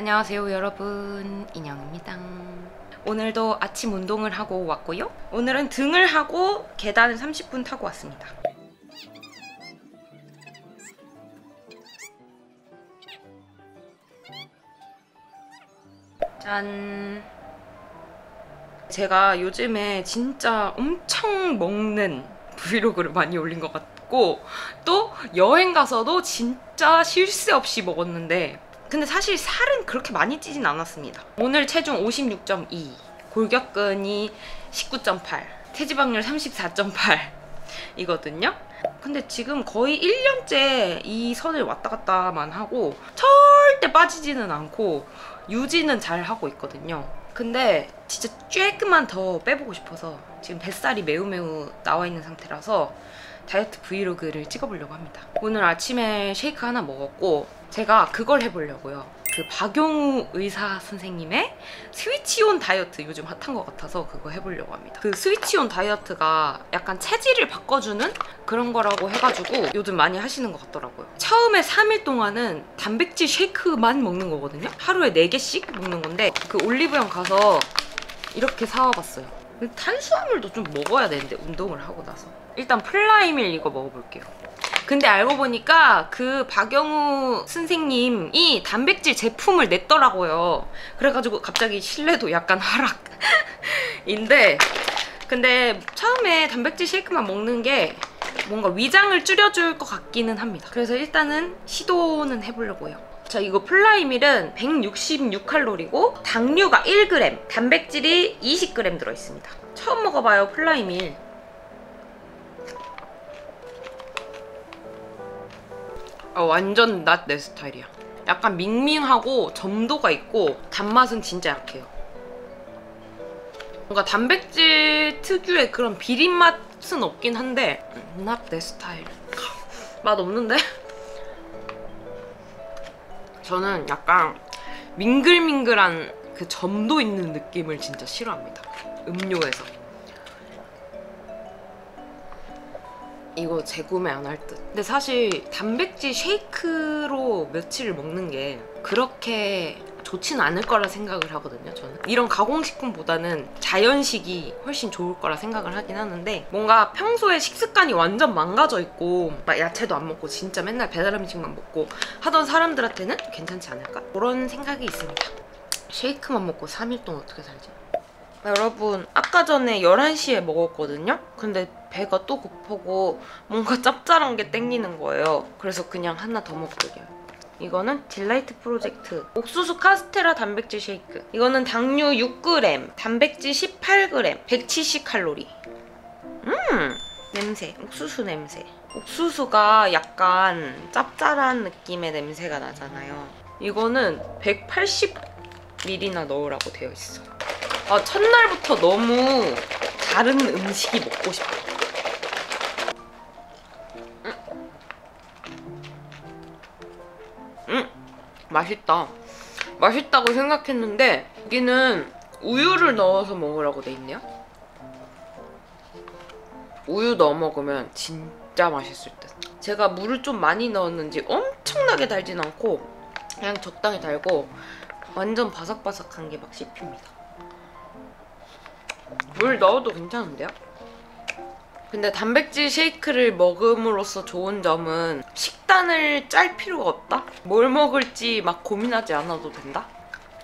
안녕하세요 여러분. 인형입니다. 오늘도 아침 운동을 하고 왔고요. 오늘은 등을 하고 계단을 30분 타고 왔습니다. 짠. 제가 요즘에 진짜 엄청 먹는 브이로그를 많이 올린 것 같고 또 여행 가서도 진짜 쉴 새 없이 먹었는데 근데 사실 살은 그렇게 많이 찌진 않았습니다. 오늘 체중 56.2, 골격근이 19.8, 체지방률 34.8 이거든요. 근데 지금 거의 1년째 이 선을 왔다 갔다만 하고 절대 빠지지는 않고 유지는 잘 하고 있거든요. 근데 진짜 조금만 더 빼보고 싶어서 지금 뱃살이 매우 매우 나와 있는 상태라서 다이어트 브이로그를 찍어보려고 합니다. 오늘 아침에 쉐이크 하나 먹었고 제가 그걸 해보려고요. 그 박용우 의사 선생님의 스위치온 다이어트 요즘 핫한 것 같아서 그거 해보려고 합니다. 그 스위치온 다이어트가 약간 체질을 바꿔주는 그런 거라고 해가지고 요즘 많이 하시는 것 같더라고요. 처음에 3일 동안은 단백질 쉐이크만 먹는 거거든요. 하루에 4개씩 먹는 건데 그 올리브영 가서 이렇게 사와봤어요. 탄수화물도 좀 먹어야 되는데 운동을 하고 나서 일단 플라이밀 이거 먹어볼게요. 근데 알고 보니까 그 박용우 선생님이 단백질 제품을 냈더라고요. 그래가지고 갑자기 신뢰도 약간 하락인데 근데 처음에 단백질 쉐이크만 먹는 게 뭔가 위장을 줄여줄 것 같기는 합니다. 그래서 일단은 시도는 해보려고요. 자 이거 플라이밀은 166칼로리고 당류가 1g, 단백질이 20g 들어있습니다. 처음 먹어봐요 플라이밀. 아, 완전 낫 내 스타일이야. 약간 밍밍하고 점도가 있고 단맛은 진짜 약해요. 뭔가 단백질 특유의 그런 비린 맛은 없긴 한데 낫 내 스타일. 맛 없는데? 저는 약간 밍글밍글한 그 점도 있는 느낌을 진짜 싫어합니다. 음료에서. 이거 재구매 안 할 듯. 근데 사실 단백질 쉐이크로 며칠을 먹는 게 그렇게 좋진 않을 거라 생각을 하거든요, 저는. 이런 가공식품보다는 자연식이 훨씬 좋을 거라 생각을 하긴 하는데 뭔가 평소에 식습관이 완전 망가져 있고 막 야채도 안 먹고 진짜 맨날 배달 음식만 먹고 하던 사람들한테는 괜찮지 않을까? 그런 생각이 있습니다. 쉐이크만 먹고 3일 동안 어떻게 살지? 여러분 아까 전에 11시에 먹었거든요? 근데 배가 또 고프고 뭔가 짭짤한 게 땡기는 거예요. 그래서 그냥 하나 더 먹을게요. 이거는 딜라이트 프로젝트. 옥수수 카스테라 단백질 쉐이크. 이거는 당류 6g, 단백질 18g, 170칼로리. 음 냄새, 옥수수 냄새. 옥수수가 약간 짭짤한 느낌의 냄새가 나잖아요. 이거는 180ml나 넣으라고 되어 있어 아 첫날부터 너무 다른 음식이 먹고 싶어 음, 맛있다. 맛있다고 생각했는데 여기는 우유를 넣어서 먹으라고 돼 있네요. 우유 넣어 먹으면 진짜 맛있을 듯. 제가 물을 좀 많이 넣었는지 엄청나게 달진 않고 그냥 적당히 달고 완전 바삭바삭한 게 막 씹힙니다. 물 넣어도 괜찮은데요? 근데 단백질 쉐이크를 먹음으로써 좋은 점은 식단을 짤 필요가 없다? 뭘 먹을지 막 고민하지 않아도 된다?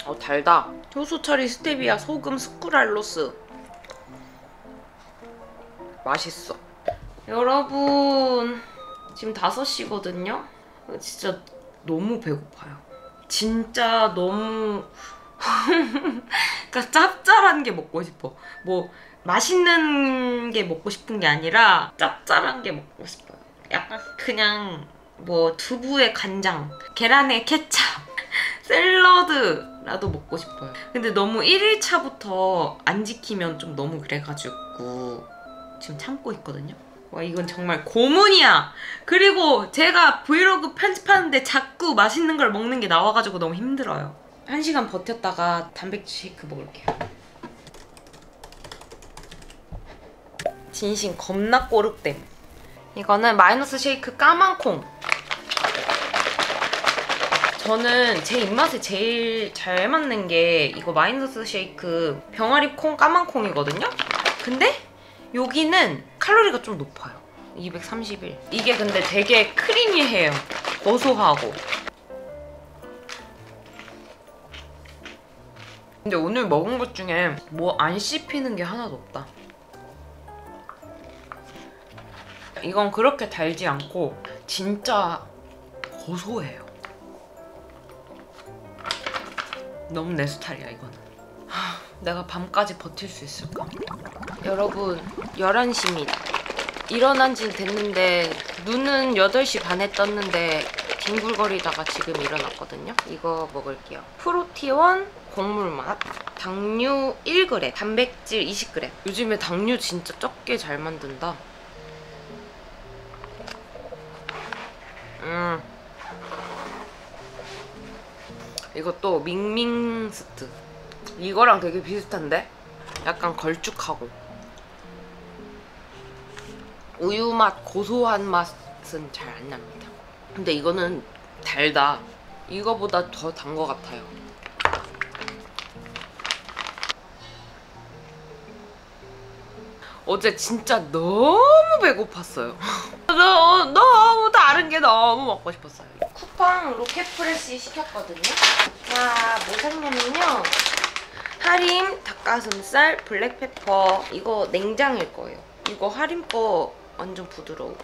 어 달다 효소 처리 스테비아 소금 스쿠랄로스 맛있어 여러분 지금 5시거든요? 진짜 너무 배고파요 진짜 너무 그러니까 짭짤한 게 먹고 싶어 뭐 맛있는 게 먹고 싶은 게 아니라 짭짤한 게 먹고 싶어요. 약간 그냥 뭐 두부에 간장, 계란에 케찹, 샐러드라도 먹고 싶어요. 근데 너무 1일차부터 안 지키면 좀 너무 그래가지고 지금 참고 있거든요. 와 이건 정말 고문이야. 그리고 제가 브이로그 편집하는데 자꾸 맛있는 걸 먹는 게 나와가지고 너무 힘들어요. 한 시간 버텼다가 단백질 쉐이크 먹을게요. 진심 겁나 꼬르륵댐. 이거는 마이너스 쉐이크 까만 콩. 저는 제 입맛에 제일 잘 맞는 게 이거 마이너스 쉐이크 병아리 콩 까만 콩이거든요. 근데 여기는 칼로리가 좀 높아요. 231. 이게 근데 되게 크리미해요. 고소하고. 근데 오늘 먹은 것 중에 뭐 안 씹히는 게 하나도 없다. 이건 그렇게 달지 않고 진짜 고소해요. 너무 내 스타일이야 이거는. 하, 내가 밤까지 버틸 수 있을까? 여러분 11시입니다. 일어난 지는 됐는데 눈은 8시 반에 떴는데 뒹굴거리다가 지금 일어났거든요. 이거 먹을게요. 프로티원 곡물 맛 당류 1g, 단백질 20g. 요즘에 당류 진짜 적게 잘 만든다. 음. 이것도 밍밍스트. 이거랑 되게 비슷한데? 약간 걸쭉하고. 우유 맛, 고소한 맛은 잘 안 납니다. 근데 이거는 달다. 이거보다 더 단 것 같아요. 어제 진짜 너무 배고팠어요. 너, 너무 다른 게 너무 먹고 싶었어요. 쿠팡 로켓프레시 시켰거든요. 자, 뭐 샀냐면요. 하림, 닭가슴살, black pepper. 이거 냉장일 거예요. 이거 하림 거 완전 부드러워.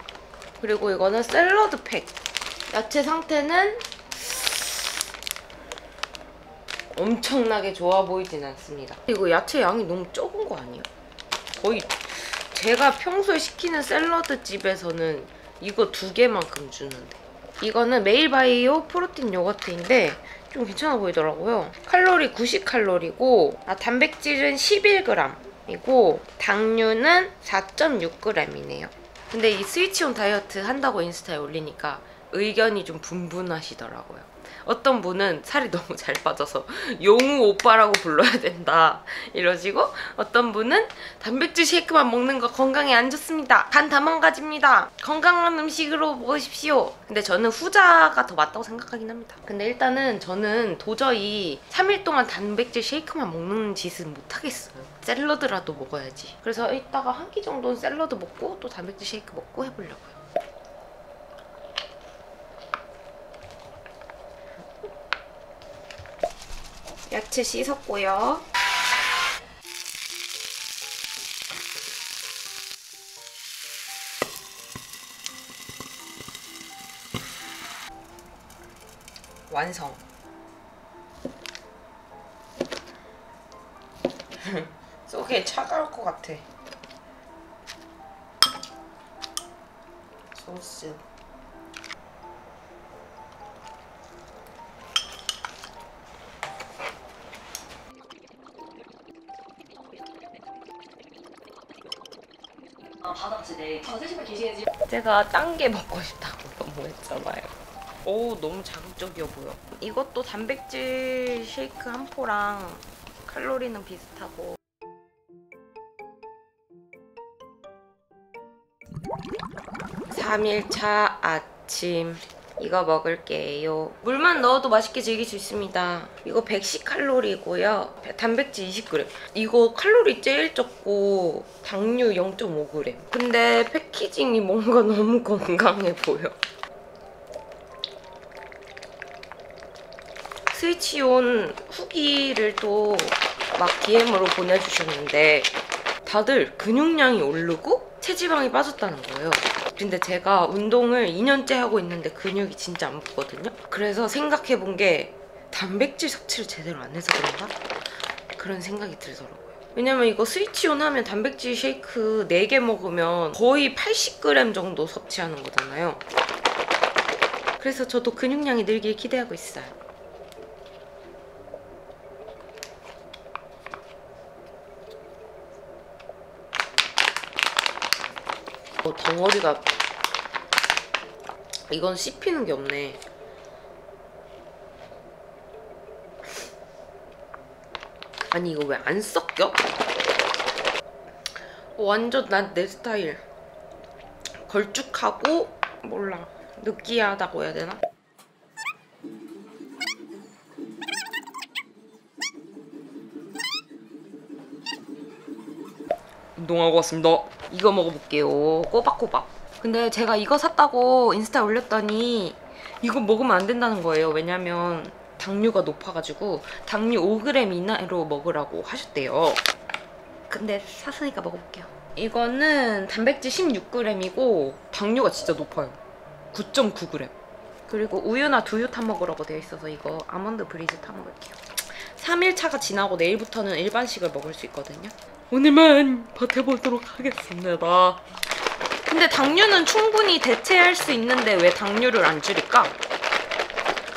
그리고 이거는 샐러드 팩. 야채 상태는 엄청나게 좋아 보이진 않습니다. 그리고 야채 양이 너무 적은 거 아니에요? 거의 제가 평소에 시키는 샐러드 집에서는 이거 두 개만큼 주는데 이거는 메일바이오 프로틴 요거트인데 좀 괜찮아 보이더라고요. 칼로리 90칼로리고 아, 단백질은 11g이고 당류는 4.6g이네요. 근데 이 스위치온 다이어트 한다고 인스타에 올리니까 의견이 좀 분분하시더라고요. 어떤 분은 살이 너무 잘 빠져서 용우 오빠라고 불러야 된다 이러시고 어떤 분은 단백질 쉐이크만 먹는 거 건강에 안 좋습니다. 간다 망가집니다. 건강한 음식으로 먹으십시오. 근데 저는 후자가 더 맞다고 생각하긴 합니다. 근데 일단은 저는 도저히 3일 동안 단백질 쉐이크만 먹는 짓은 못하겠어요. 샐러드라도 먹어야지. 그래서 이따가 한 끼 정도는 샐러드 먹고 또 단백질 쉐이크 먹고 해보려고요. 야채 씻었고요. 완성. 속에 차가울 것 같아. 소스. 제가 딴 게 먹고 싶다고 너무 했잖아요. 오 너무 자극적이어 보여. 이것도 단백질 쉐이크 한 포랑 칼로리는 비슷하고. 삼일차 아침 이거 먹을게요. 물만 넣어도 맛있게 즐길 수 있습니다. 이거 110칼로리고요. 단백질 20g. 이거 칼로리 제일 적고 당류 0.5g. 근데 패키징이 뭔가 너무 건강해 보여. 스위치온 후기를 또 막 DM으로 보내주셨는데 다들 근육량이 오르고 체지방이 빠졌다는 거예요. 근데 제가 운동을 2년째 하고 있는데 근육이 진짜 안 붙거든요. 그래서 생각해 본 게 단백질 섭취를 제대로 안 해서 그런가? 그런 생각이 들더라고요. 왜냐면 이거 스위치온 하면 단백질 쉐이크 4개 먹으면 거의 80g 정도 섭취하는 거잖아요. 그래서 저도 근육량이 늘길 기대하고 있어요. 어, 덩어리가 이건 씹히는 게 없네 아니 이거 왜 안 섞여? 완전 난 내 스타일 걸쭉하고 몰라 느끼하다고 해야 되나? 운동하고 왔습니다 이거 먹어볼게요. 꼬박꼬박. 근데 제가 이거 샀다고 인스타에 올렸더니 이거 먹으면 안 된다는 거예요. 왜냐면 당류가 높아가지고 당류 5g 이내로 먹으라고 하셨대요. 근데 샀으니까 먹어볼게요. 이거는 단백질 16g이고 당류가 진짜 높아요. 9.9g. 그리고 우유나 두유 타 먹으라고 되어 있어서 이거 아몬드 브리즈 타 먹을게요. 3일차가 지나고 내일부터는 일반식을 먹을 수 있거든요. 오늘만 버텨보도록 하겠습니다. 근데 당류는 충분히 대체할 수 있는데 왜 당류를 안 줄일까?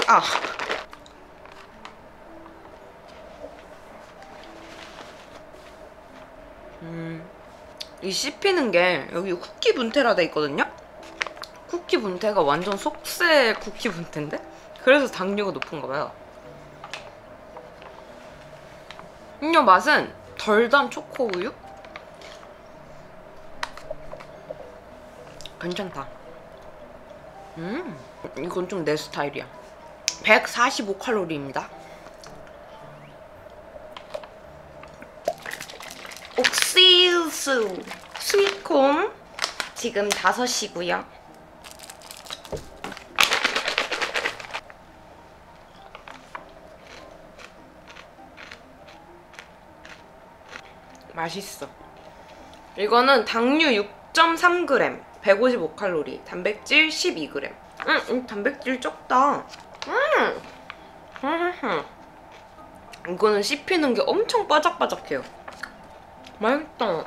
아. 음. 이 씹히는 게 여기 쿠키 분태라 돼 있거든요? 쿠키 분태가 완전 속세 쿠키 분태인데? 그래서 당류가 높은가 봐요. 음료 맛은 덜 단 초코 우유? 괜찮다. 음, 이건 좀 내 스타일이야. 145칼로리입니다. 옥시수 스위트콤 지금 5시고요. 맛있어. 이거는 당류 6.3g, 155칼로리, 단백질 12g. 음, 음, 단백질 적다. 음. 음. 이거는 씹히는 게 엄청 바삭바삭해요. 맛있다.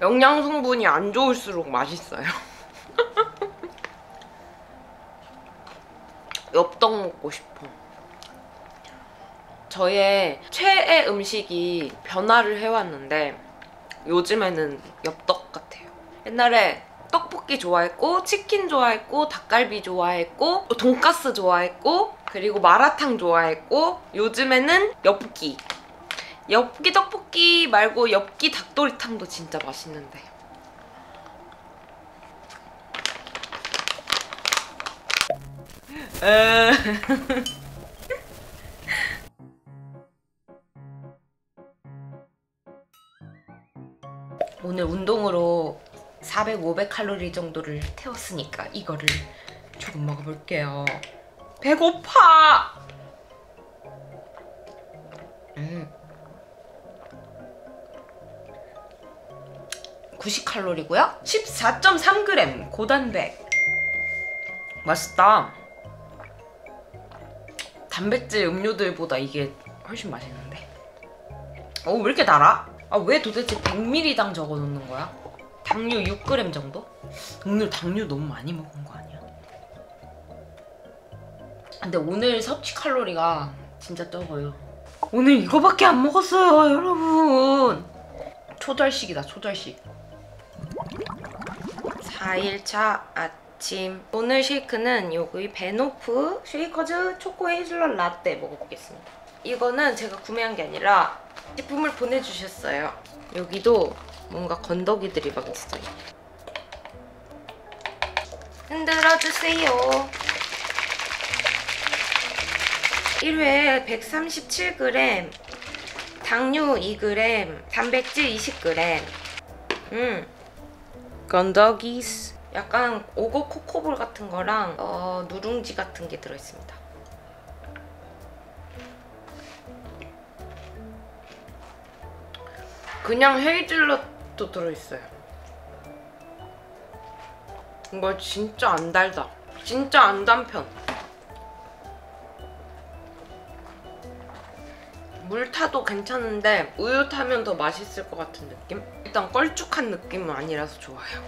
영양 성분이 안 좋을수록 맛있어요. 엽떡 먹고 싶어. 저의 최애 음식이 변화를 해왔는데 요즘에는 엽떡 같아요. 옛날에 떡볶이 좋아했고 치킨 좋아했고 닭갈비 좋아했고 돈가스 좋아했고 그리고 마라탕 좋아했고 요즘에는 엽기. 엽기 떡볶이 말고 엽기 닭도리탕도 진짜 맛있는데 오늘 운동으로 400, 500칼로리 정도를 태웠으니까 이거를 조금 먹어볼게요. 배고파! 음. 90칼로리고요. 14.3g 고단백. 맛있다. 단백질 음료들보다 이게 훨씬 맛있는데. 어, 왜 이렇게 달아? 아, 왜 도대체 100ml당 적어 놓는 거야? 당류 6g 정도? 오늘 당류 너무 많이 먹은 거 아니야? 근데 오늘 섭취 칼로리가 진짜 적어요. 오늘 이거밖에 안 먹었어요, 여러분. 초절식이다, 초절식. 4일차 아침. 오늘 쉐이크는 여기 베노프 쉐이커즈 초코 헤이즐넛 라떼 먹어보겠습니다. 이거는 제가 구매한 게 아니라 제품을 보내주셨어요. 여기도 뭔가 건더기들이 막 있어요. 흔들어주세요. 1회 137g, 당류 2g, 단백질 20g. 음, 건더기스. 약간 오고 코코볼 같은 거랑 어, 누룽지 같은 게 들어있습니다. 그냥 헤이즐넛도 들어있어요. 이거 진짜 안 달다. 진짜 안 단 편. 물 타도 괜찮은데 우유 타면 더 맛있을 것 같은 느낌? 일단 껄쭉한 느낌은 아니라서 좋아요.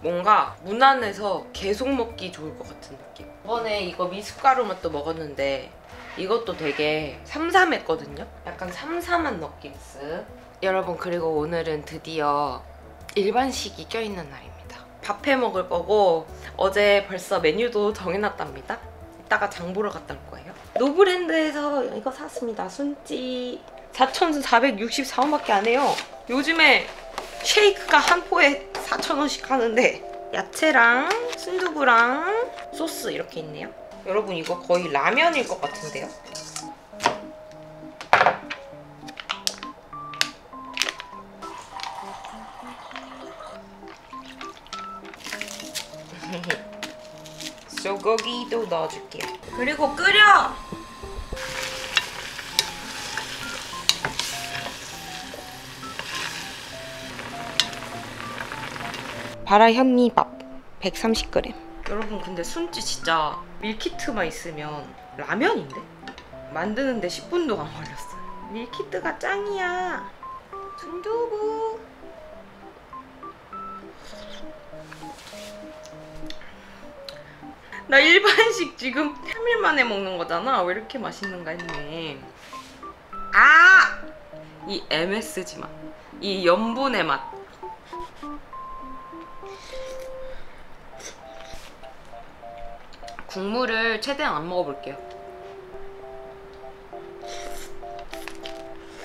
뭔가 무난해서 계속 먹기 좋을 것 같은 느낌. 이번에 이거 미숫가루 맛도 먹었는데 이것도 되게 삼삼했거든요? 약간 삼삼한 느낌 쓱. 여러분 그리고 오늘은 드디어 일반식이 껴있는 날입니다. 밥 해 먹을 거고 어제 벌써 메뉴도 정해놨답니다. 이따가 장 보러 갔다 올 거예요. 노브랜드에서 이거 샀습니다. 순찌 4,464원밖에 안 해요. 요즘에 쉐이크가 한 포에 4,000원씩 하는데 야채랑 순두부랑 소스 이렇게 있네요. 여러분 이거 거의 라면일 것 같은데요? 소고기도 넣어줄게요. 그리고 끓여! 바라현미밥 130g 여러분 근데 순지 진짜 밀키트만 있으면 라면인데? 만드는데 10분도 안 걸렸어요. 밀키트가 짱이야. 순두부. 나 일반식 지금 3일 만에 먹는 거잖아. 왜 이렇게 맛있는가 했네. 아! 이 MSG 맛. 이 염분의 맛. 국물을 최대한 안 먹어볼게요.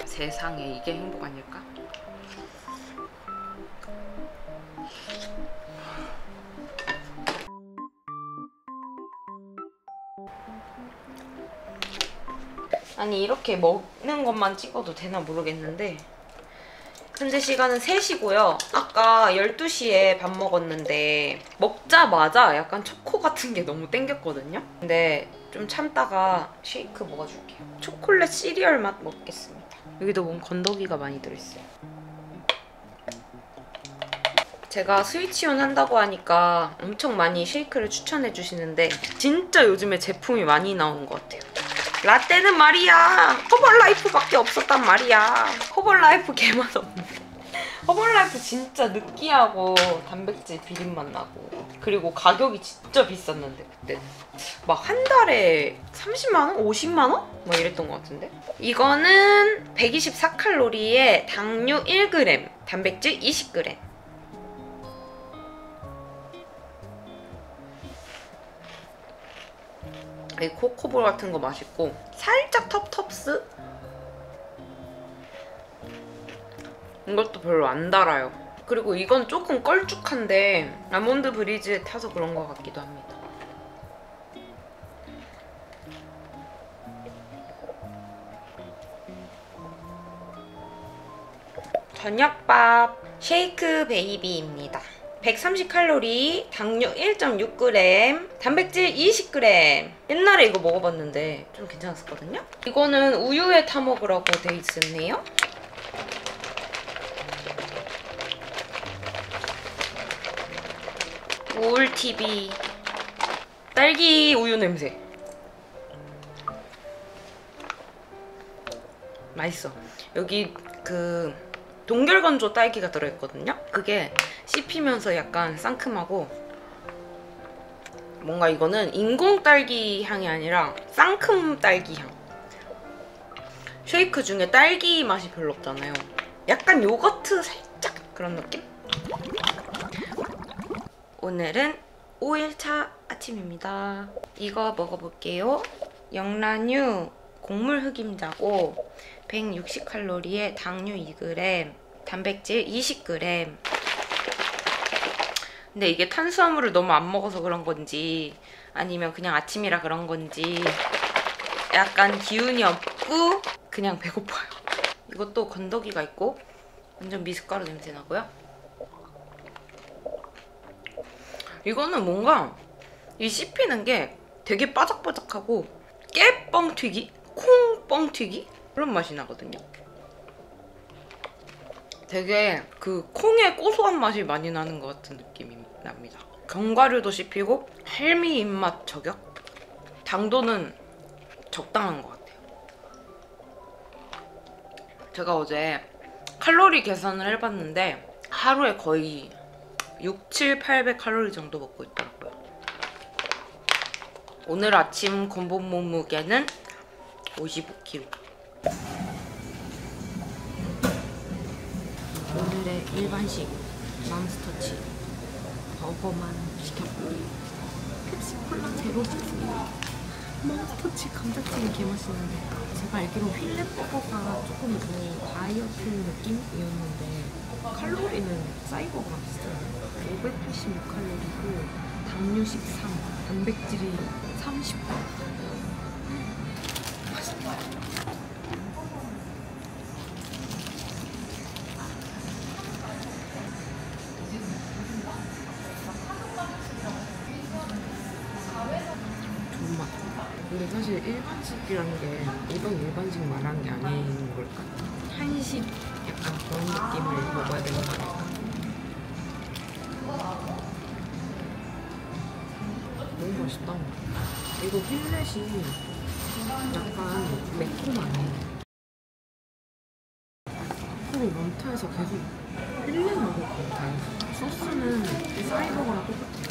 세상에 이게 행복 아닐까? 아니 이렇게 먹는 것만 찍어도 되나 모르겠는데 현재 시간은 3시고요. 아까 12시에 밥 먹었는데 먹자마자 약간 초코 같은 게 너무 땡겼거든요. 근데 좀 참다가 쉐이크 먹어줄게요. 초콜릿 시리얼 맛 먹겠습니다. 여기도 뭔 건더기가 많이 들어있어요. 제가 스위치온 한다고 하니까 엄청 많이 쉐이크를 추천해 주시는데 진짜 요즘에 제품이 많이 나오는 것 같아요. 라떼는 말이야. 허벌라이프밖에 없었단 말이야. 허벌라이프 개맛 없네. 허벌라이프 진짜 느끼하고 단백질 비린맛 나고. 그리고 가격이 진짜 비쌌는데 그때. 막 한 달에 30만원? 50만원? 막 이랬던 것 같은데? 이거는 124칼로리에 당류 1g 단백질 20g 이 코코볼 같은 거 맛있고 살짝 텁텁스? 이것도 별로 안 달아요. 그리고 이건 조금 껄쭉한데 아몬드 브리즈에 타서 그런 것 같기도 합니다. 저녁밥 쉐이크 베이비입니다 130칼로리, 당류 1.6g, 단백질 20g. 옛날에 이거 먹어봤는데 좀 괜찮았었거든요? 이거는 우유에 타 먹으라고 돼 있었네요. 우울TV. 딸기 우유 냄새. 맛있어. 여기 그 동결건조 딸기가 들어있거든요? 그게 씹히면서 약간 상큼하고 뭔가 이거는 인공 딸기 향이 아니라 쌍큼 딸기 향. 쉐이크 중에 딸기 맛이 별로 없잖아요. 약간 요거트 살짝 그런 느낌? 오늘은 5일차 아침입니다. 이거 먹어볼게요. 영란유 곡물 흑임자고 160칼로리에 당류 2g 단백질 20g 근데 이게 탄수화물을 너무 안 먹어서 그런 건지 아니면 그냥 아침이라 그런 건지 약간 기운이 없고 그냥 배고파요. 이것도 건더기가 있고 완전 미숫가루 냄새 나고요. 이거는 뭔가 이 씹히는 게 되게 바삭바삭하고 깨뻥 튀기? 콩뻥 튀기? 그런 맛이 나거든요. 되게 그 콩의 고소한 맛이 많이 나는 것 같은 느낌이 납니다. 견과류도 씹히고 헬미 입맛 저격? 당도는 적당한 것 같아요. 제가 어제 칼로리 계산을 해봤는데 하루에 거의 6, 7, 800 칼로리 정도 먹고 있더라고요. 오늘 아침 건본 몸무게는 55kg. 오늘의 일반식 맘스터치 버거만 시켰고 펩시 콜라 제로 시켰습니다. 맘스터치 감자튀김 개맛있는데 제가 알기로 휠렛 버거가 조금 더 다이어트 느낌이었는데 칼로리는 사이버가 비슷해요. 586칼로리고 당류 13, 단백질이 30 일반식이라는 게 이건 일반식 말하는 게 아닌 걸까? 한식 약간 그런 느낌을 먹어야 되는 거니까. 너무 맛있다. 이거 힐렛이 약간 매콤하네. 앞으로 런타에서 계속 힐렛 먹을 것 같아요. 소스는 사이버거랑 똑같아.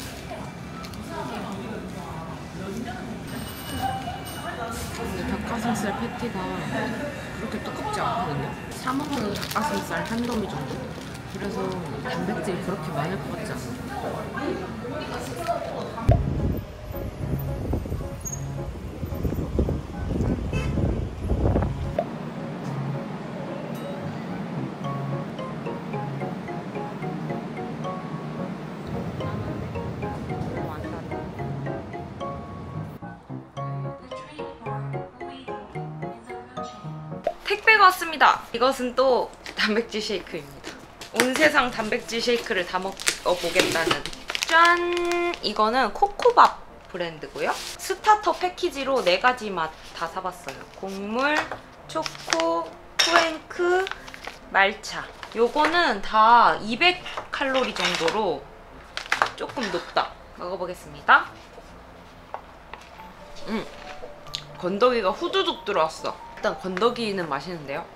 근데 닭가슴살 패티가 그렇게 두껍지 않거든요. 사 먹는 닭가슴살 한 더미 정도. 그래서 단백질이 그렇게 많을 것 같지 않아요. 이것은 또 단백질 쉐이크입니다. 온 세상 단백질 쉐이크를 다 먹어보겠다는 짠! 이거는 코코밥 브랜드고요. 스타터 패키지로 네 가지 맛 다 사봤어요. 곡물, 초코, 쿠앤크, 말차. 요거는 다 200칼로리 정도로 조금 높다. 먹어보겠습니다. 음, 건더기가 후두둑 들어왔어. 일단 건더기는 맛있는데요.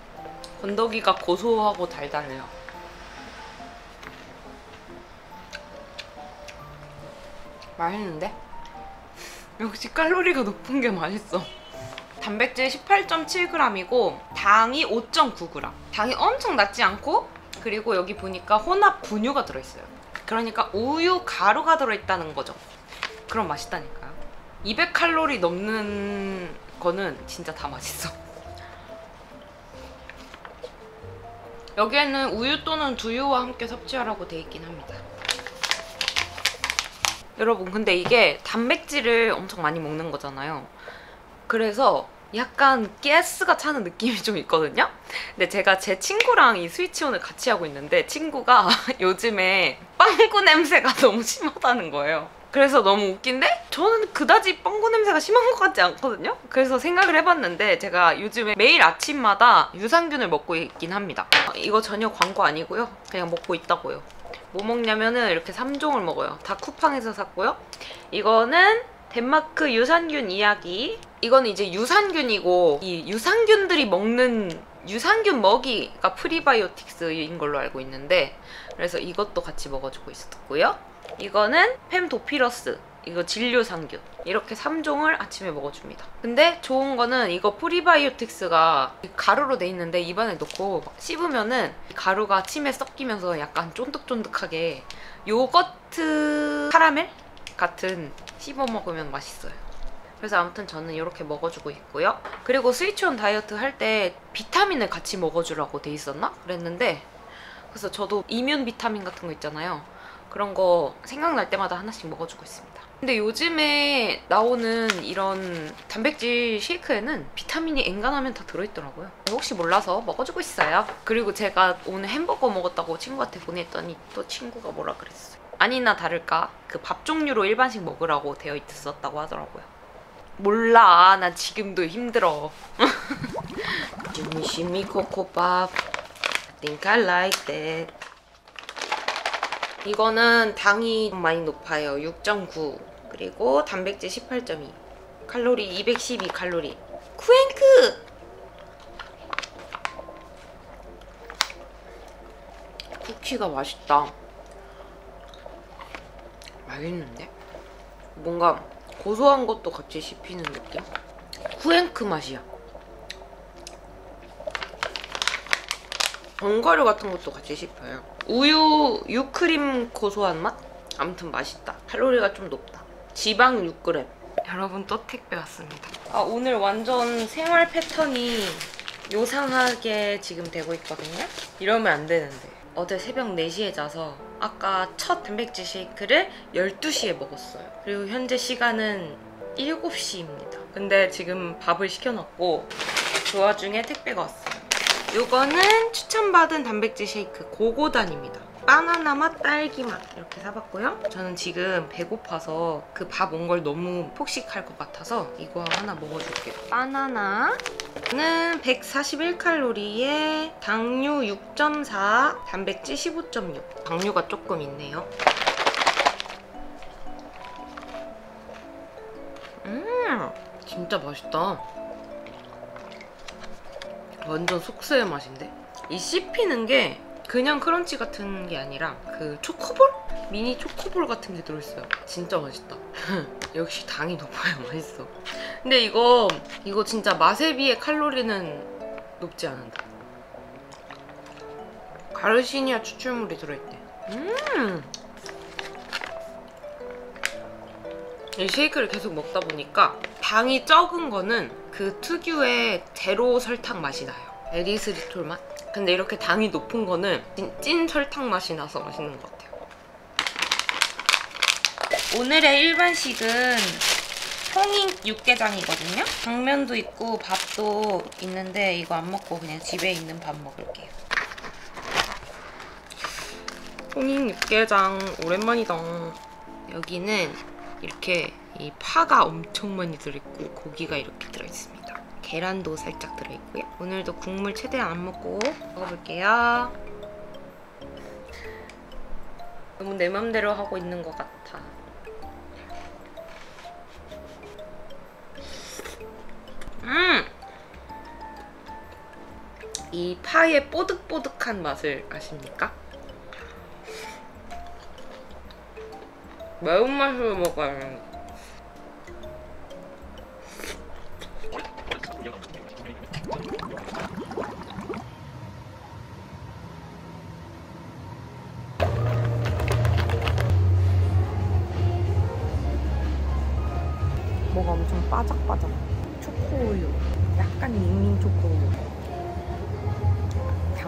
건더기가 고소하고 달달해요. 맛있는데? 역시 칼로리가 높은 게 맛있어. 단백질 18.7g이고 당이 5.9g. 당이 엄청 낮지 않고 그리고 여기 보니까 혼합 분유가 들어있어요. 그러니까 우유 가루가 들어있다는 거죠. 그럼 맛있다니까요. 200칼로리 넘는 거는 진짜 다 맛있어. 여기에는 우유 또는 두유와 함께 섭취하라고 돼 있긴 합니다. 여러분 근데 이게 단백질을 엄청 많이 먹는 거잖아요. 그래서 약간 가스가 차는 느낌이 좀 있거든요. 근데 제가 제 친구랑 이 스위치온을 같이 하고 있는데 친구가 요즘에 빵꾸 냄새가 너무 심하다는 거예요. 그래서 너무 웃긴데 저는 그다지 빵구 냄새가 심한 것 같지 않거든요. 그래서 생각을 해봤는데 제가 요즘에 매일 아침마다 유산균을 먹고 있긴 합니다. 어, 이거 전혀 광고 아니고요. 그냥 먹고 있다고요. 뭐 먹냐면은 이렇게 3종을 먹어요. 다 쿠팡에서 샀고요. 이거는 덴마크 유산균 이야기. 이거는 이제 유산균이고 이 유산균들이 먹는 유산균 먹이가 prebiotics인 걸로 알고 있는데 그래서 이것도 같이 먹어주고 있었고요. 이거는 펨도피러스 이거 질유산균 이렇게 3종을 아침에 먹어줍니다. 근데 좋은 거는 이거 prebiotics가 가루로 돼 있는데 입안에 넣고 씹으면은 가루가 침에 섞이면서 약간 쫀득쫀득하게 요거트 카라멜 같은 씹어 먹으면 맛있어요. 그래서 아무튼 저는 이렇게 먹어주고 있고요. 그리고 스위치온 다이어트 할 때 비타민을 같이 먹어주라고 돼 있었나? 그랬는데 그래서 저도 이뮨 비타민 같은 거 있잖아요. 그런 거 생각날 때마다 하나씩 먹어주고 있습니다. 근데 요즘에 나오는 이런 단백질 쉐이크에는 비타민이 엔간하면 다 들어있더라고요. 혹시 몰라서 먹어주고 있어요. 그리고 제가 오늘 햄버거 먹었다고 친구한테 보냈더니 또 친구가 뭐라 그랬어요. 아니나 다를까 그 밥 종류로 일반식 먹으라고 되어 있었다고 하더라고요. 몰라 나 지금도 힘들어. 주미시미 코코밥 I think I like that. 이거는 당이 많이 높아요. 6.9 그리고 단백질 18.2 칼로리 212 칼로리 쿠앤크 쿠키가 맛있다. 맛있는데? 뭔가 고소한 것도 같이 씹히는 느낌? 쿠앤크 맛이야. 견과류 같은 것도 같이 씹혀요. 우유 유크림 고소한 맛? 아무튼 맛있다. 칼로리가 좀 높다. 지방 6g. 여러분 또 택배 왔습니다. 아, 오늘 완전 생활 패턴이 요상하게 지금 되고 있거든요. 이러면 안 되는데. 어제 새벽 4시에 자서 아까 첫 단백질 쉐이크를 12시에 먹었어요. 그리고 현재 시간은 7시입니다. 근데 지금 밥을 시켜놨고 그 와중에 택배가 왔어요. 요거는 추천받은 단백질 쉐이크 고고단입니다. 바나나 맛, 딸기 맛 이렇게 사봤고요. 저는 지금 배고파서 그 밥 온 걸 너무 폭식할 것 같아서 이거 하나 먹어줄게요. 바나나 는 141칼로리에 당류 6.4, 단백질 15.6. 당류가 조금 있네요. 음, 진짜 맛있다. 완전 속세의 맛인데? 이 씹히는 게 그냥 크런치 같은 게 아니라 그 초코볼? 미니 초코볼 같은 게 들어있어요. 진짜 맛있다. 역시 당이 높아야 맛있어. 근데 이거 이거 진짜 맛에 비해 칼로리는 높지 않은데. 가르시니아 추출물이 들어있대. 음. 이 쉐이크를 계속 먹다 보니까 당이 적은 거는 그 특유의 제로 설탕 맛이 나요. 에리스리톨 맛? 근데 이렇게 당이 높은 거는 찐, 찐 설탕 맛이 나서 맛있는 것 같아요. 오늘의 일반식은 홍익 육개장이거든요. 당면도 있고 밥도 있는데 이거 안 먹고 그냥 집에 있는 밥 먹을게요. 홍익 육개장 오랜만이다. 여기는 이렇게 이 파가 엄청 많이 들어있고 고기가 이렇게 들어있습니다. 계란도 살짝 들어있고요. 오늘도 국물 최대한 안 먹고 먹어볼게요. 너무 내 맘대로 하고 있는 것 같아. 음! 이 파의 뽀득뽀득한 맛을 아십니까? 매운맛으로 먹어야 해요.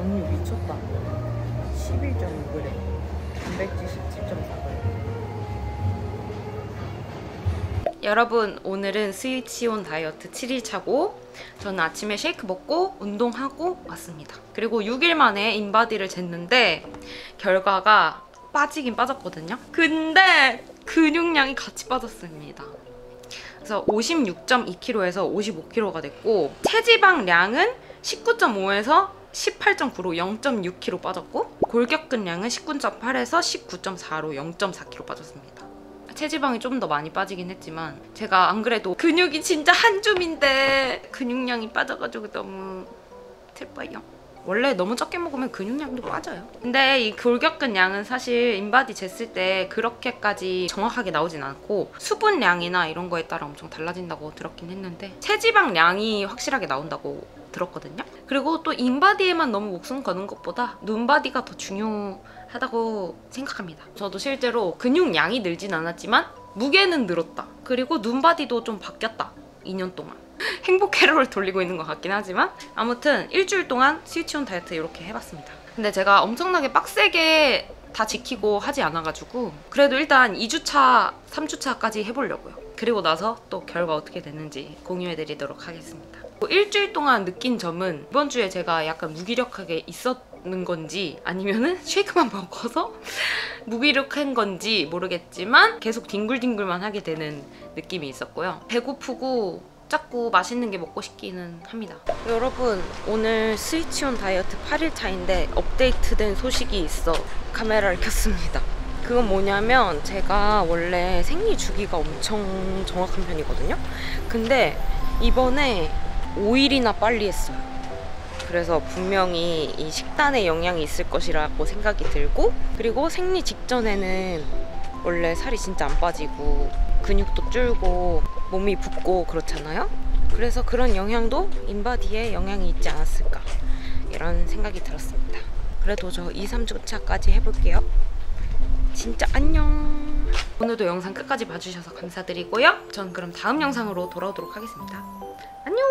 당류 미쳤다. 11.5g. 단백질 17.4g. 여러분 오늘은 스위치온 다이어트 7일차고 저는 아침에 쉐이크 먹고 운동하고 왔습니다. 그리고 6일 만에 인바디를 쟀는데 결과가 빠지긴 빠졌거든요. 근데 근육량이 같이 빠졌습니다. 그래서 56.2kg에서 55kg가 됐고 체지방량은 19.5에서 18.9로 0.6kg 빠졌고 골격근량은 19.8에서 19.4로 0.4kg 빠졌습니다. 체지방이 좀 더 많이 빠지긴 했지만 제가 안 그래도 근육이 진짜 한 줌인데 근육량이 빠져가지고 너무 슬퍼요. 원래 너무 적게 먹으면 근육량도 빠져요. 근데 이 골격근 양은 사실 인바디 쟀을 때 그렇게까지 정확하게 나오진 않고 수분량이나 이런 거에 따라 엄청 달라진다고 들었긴 했는데 체지방량이 확실하게 나온다고 들었거든요. 그리고 또 인바디에만 너무 목숨 거는 것보다 눈바디가 더 중요하다고 생각합니다. 저도 실제로 근육량이 늘진 않았지만 무게는 늘었다. 그리고 눈바디도 좀 바뀌었다. 2년 동안. 행복 회로를 돌리고 있는 것 같긴 하지만 아무튼 일주일 동안 스위치온 다이어트 이렇게 해봤습니다. 근데 제가 엄청나게 빡세게 다 지키고 하지 않아가지고 그래도 일단 2주차, 3주차까지 해보려고요. 그리고 나서 또 결과 어떻게 됐는지 공유해드리도록 하겠습니다. 뭐 일주일 동안 느낀 점은 이번 주에 제가 약간 무기력하게 있었는 건지 아니면은 쉐이크만 먹어서 무기력한 건지 모르겠지만 계속 뒹굴뒹굴만 하게 되는 느낌이 있었고요. 배고프고 자꾸 맛있는 게 먹고 싶기는 합니다. 여러분 오늘 스위치온 다이어트 8일 차인데 업데이트된 소식이 있어 카메라를 켰습니다. 그건 뭐냐면 제가 원래 생리 주기가 엄청 정확한 편이거든요. 근데 이번에 5일이나 빨리 했어요. 그래서 분명히 이 식단에 영향이 있을 것이라고 생각이 들고 그리고 생리 직전에는 원래 살이 진짜 안 빠지고 근육도 줄고 몸이 붓고 그렇잖아요. 그래서 그런 영향도 인바디에 영향이 있지 않았을까 이런 생각이 들었습니다. 그래도 저 2, 3주차까지 해볼게요. 진짜 안녕. 오늘도 영상 끝까지 봐주셔서 감사드리고요. 전 그럼 다음 영상으로 돌아오도록 하겠습니다. 안녕.